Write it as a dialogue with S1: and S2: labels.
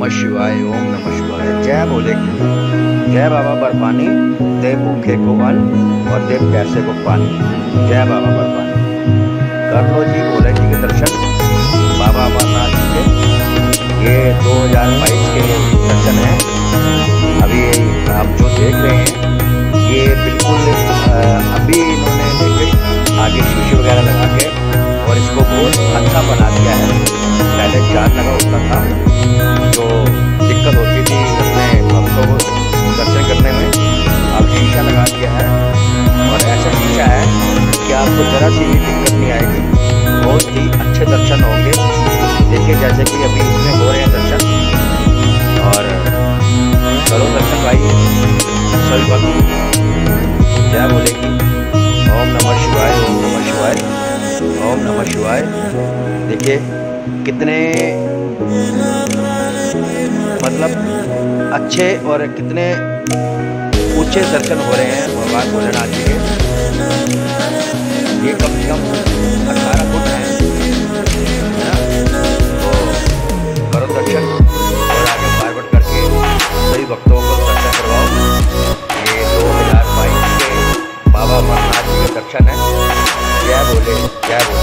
S1: नमः शिवाय, ओम नमः शिवाय। जय बोले जय बाबा बर्फानी, देव भूखे को अन्न और देव प्यासे को पानी। जय बाबा बर्फानी। कर लो जी बोले जी के दर्शन। बाबा अमरनाथ जी के। ये दो हज़ार बाईस के दर्शन है। अभी आप जो देख रहे हैं, ये बिल्कुल अभी इन्होंने आगे शीशे वगैरह लगा के और इसको बहुत अच्छा बना दिया है। पहले चार लगा होता था। आपको ज़रा सी भी दिक्कत नहीं आएगी। बहुत ही अच्छे दर्शन होंगे। देखिए, जैसे कि अभी इसमें हो रहे हैं दर्शन। और करो दर्शन भाई सभी भक्त जय बोलेगी ओम नमः शिवाय, ओम नमः शिवाय, ओम नमः शिवाय। देखिए, कितने मतलब अच्छे और कितने ऊँचे दर्शन हो रहे हैं भगवान भोलेनाथ जी के। दर्शन है। जय बोले जय बोले।